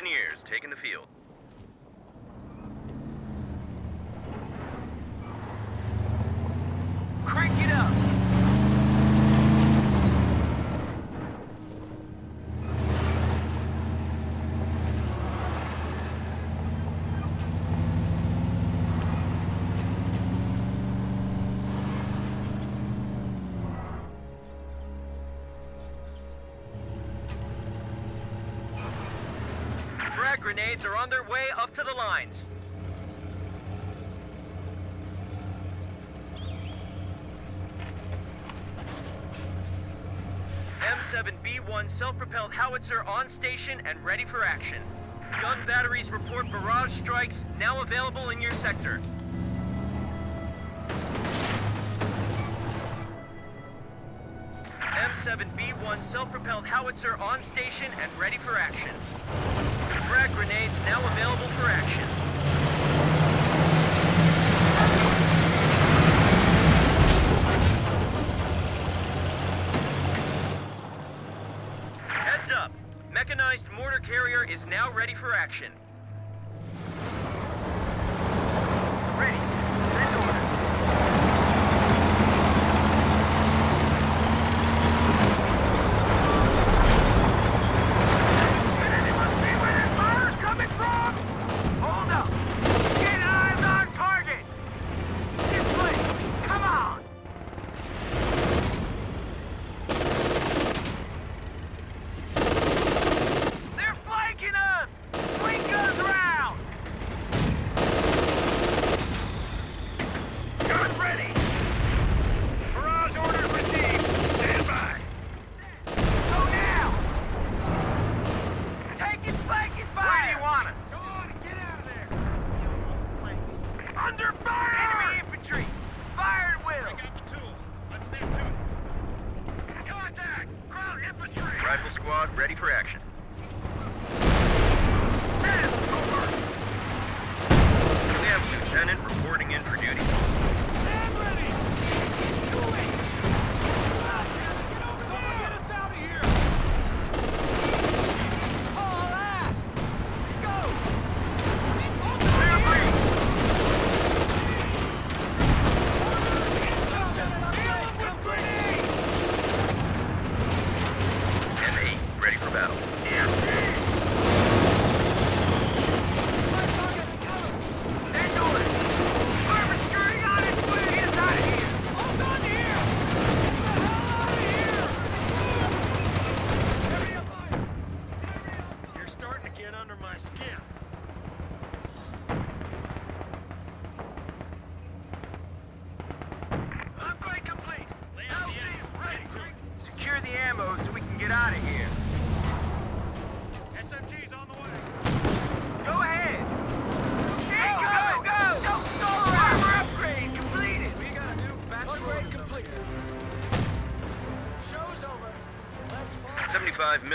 engineers taking the field. lines. M7B1 self-propelled howitzer on station and ready for action. Gun batteries report barrage strikes now available in your sector. 7B1 self-propelled howitzer on station and ready for action. Frag grenades now available for action. Heads up! Mechanized mortar carrier is now ready for action.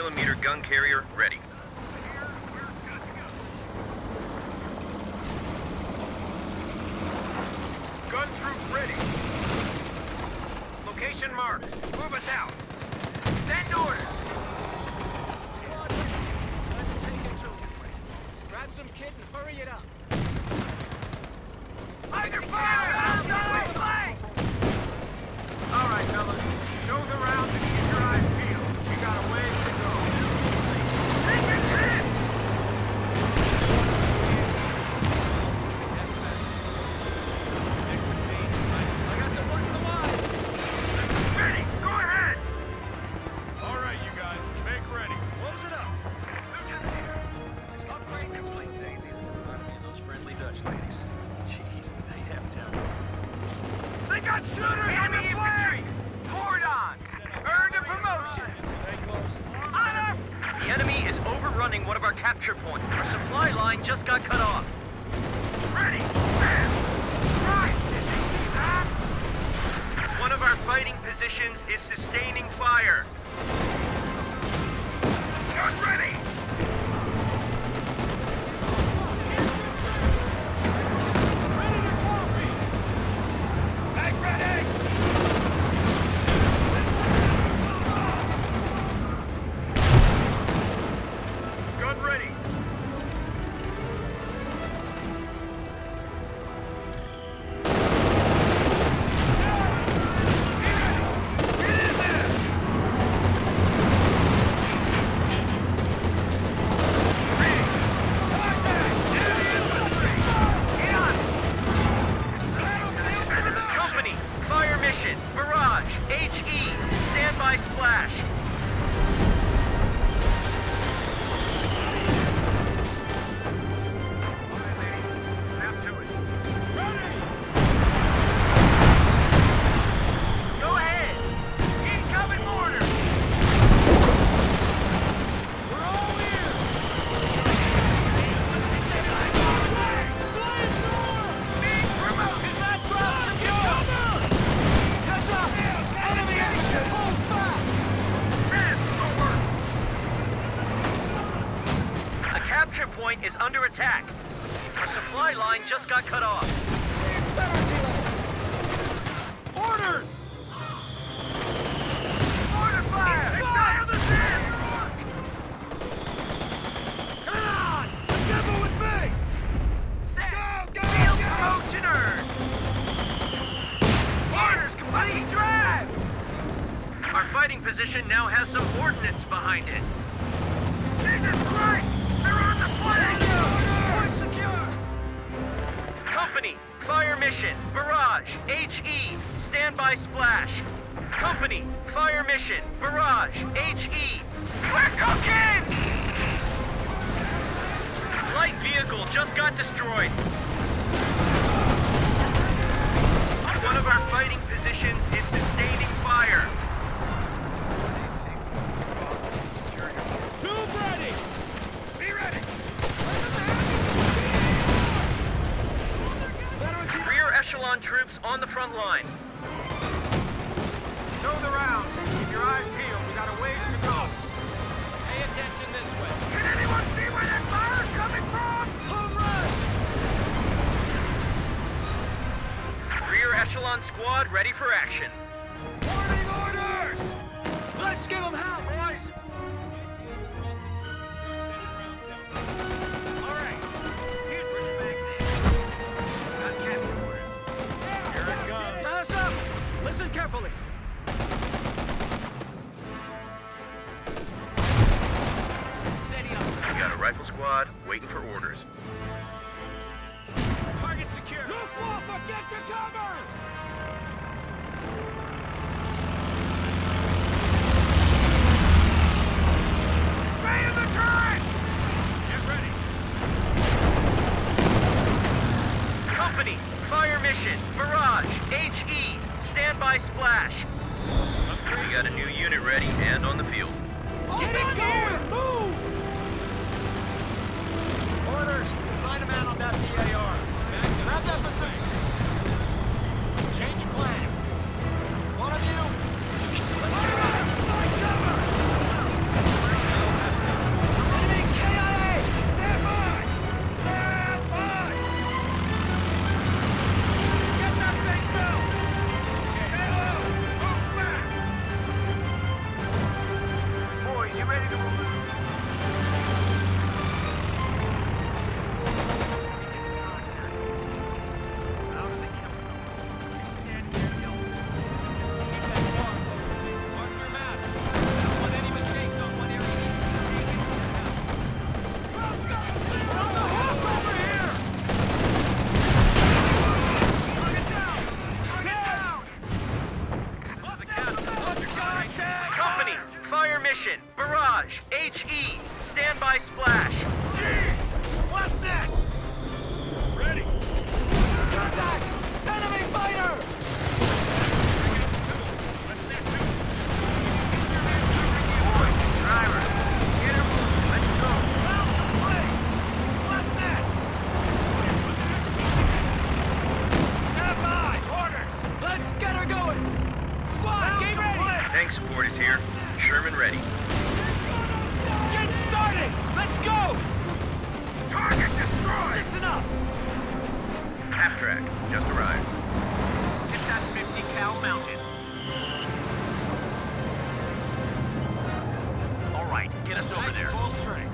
millimeter gun carrier ready. mission, barrage, HE, standby splash. Company, fire mission, barrage, HE. We're cooking! Light vehicle just got destroyed. One of our fighting positions is sustaining fire. echelon troops on the front line. Know the round. Keep your eyes peeled. We got a ways to go. Pay attention this way. Can anyone see where that fire's coming from? Home run! Rear echelon squad ready for action. Warning orders! Let's give them hell! squad, waiting for orders. Target secure! Luftwaffe, get to cover! Stay in the turret! Get ready. Company, fire mission, barrage, HE, standby splash. We got a new unit ready and on the field. Get it going! Move! Sign him out on that BAR. Grab that bazooka. Just arrived. Get that 50 cal mounted. All right, get us over there. Full strength.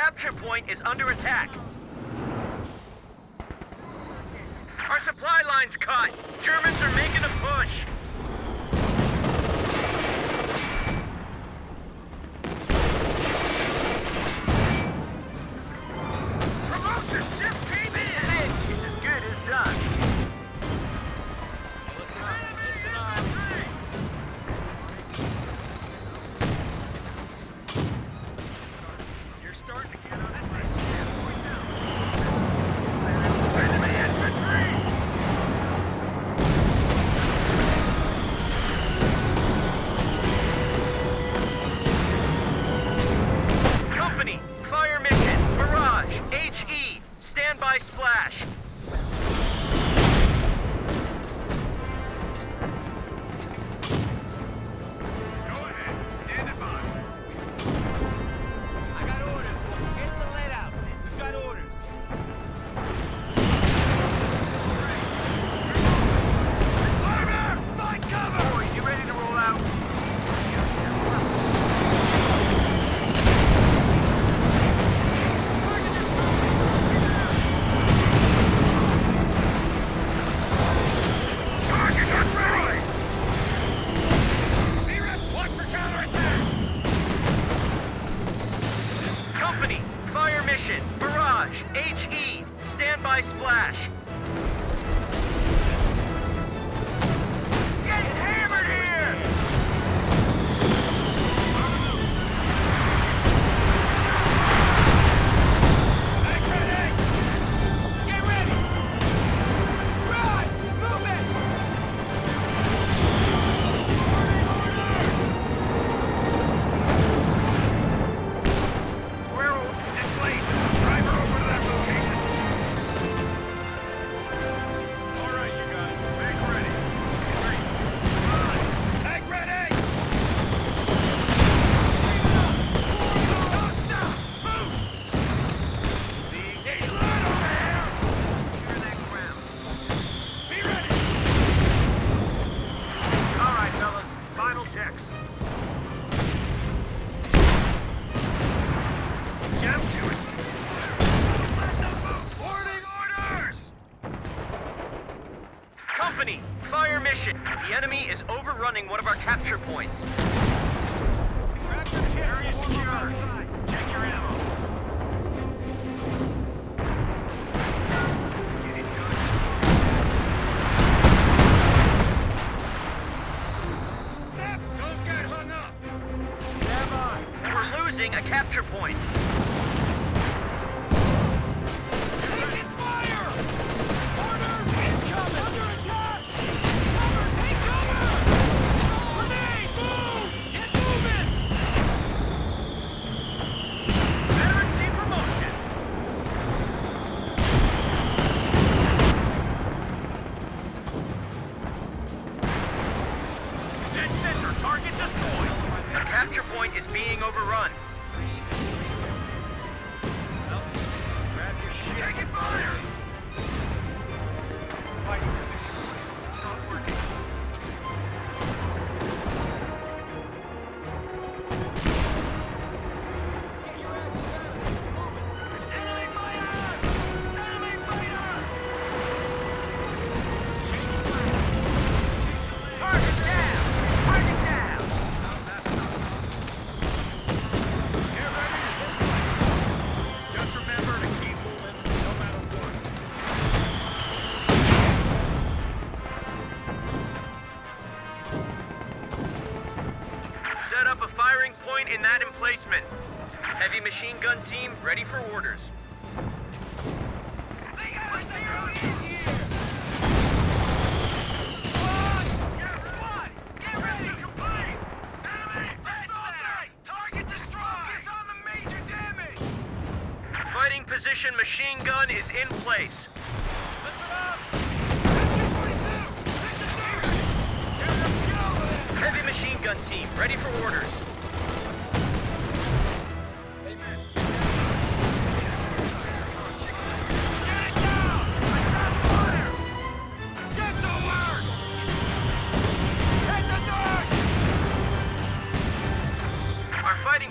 capture point is under attack. Our supply line's cut. Germans are making a push. position. The enemy is overrunning one of our capture points. overrun. firing point in that emplacement. Heavy machine gun team, ready for orders. Fighting position machine gun is in place. Heavy machine gun team, ready for orders.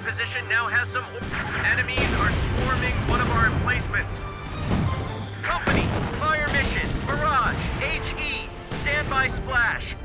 position now has some... Enemies are swarming one of our emplacements. Company, fire mission, barrage, HE, standby splash.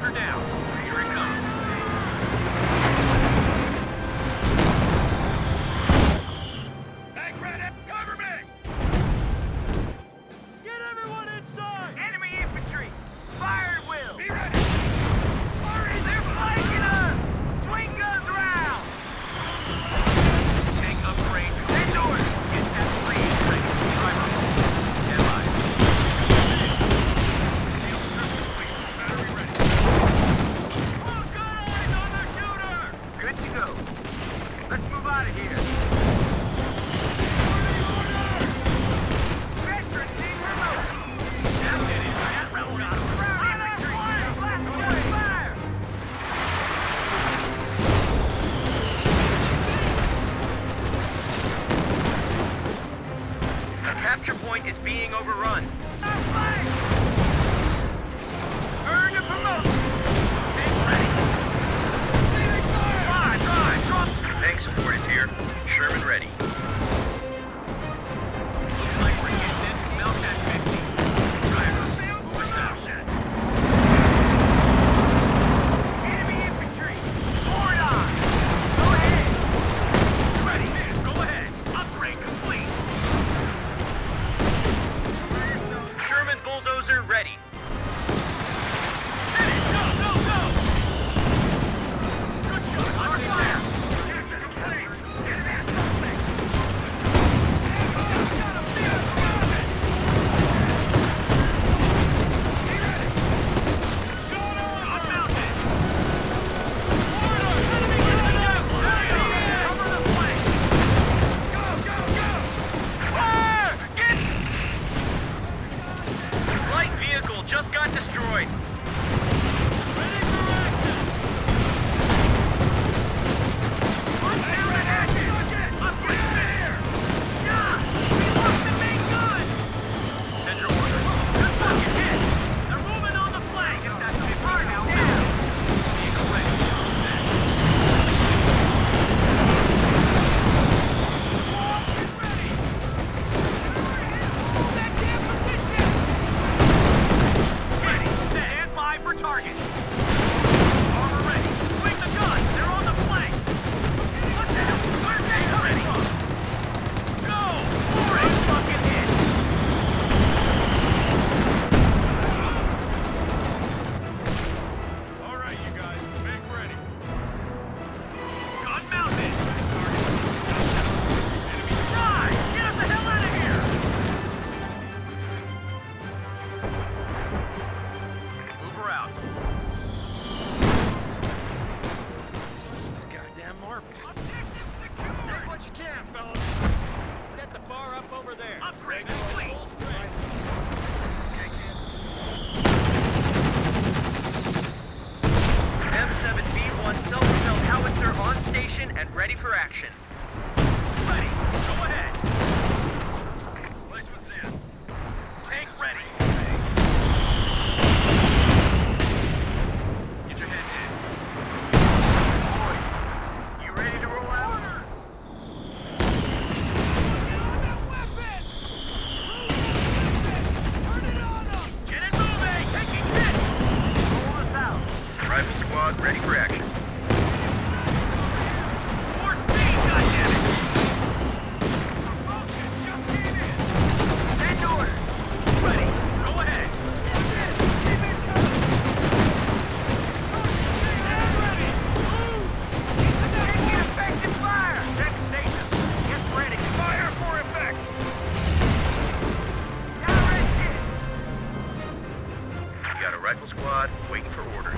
Lock her down. point is being overrun. ready for action. squad, waiting for orders.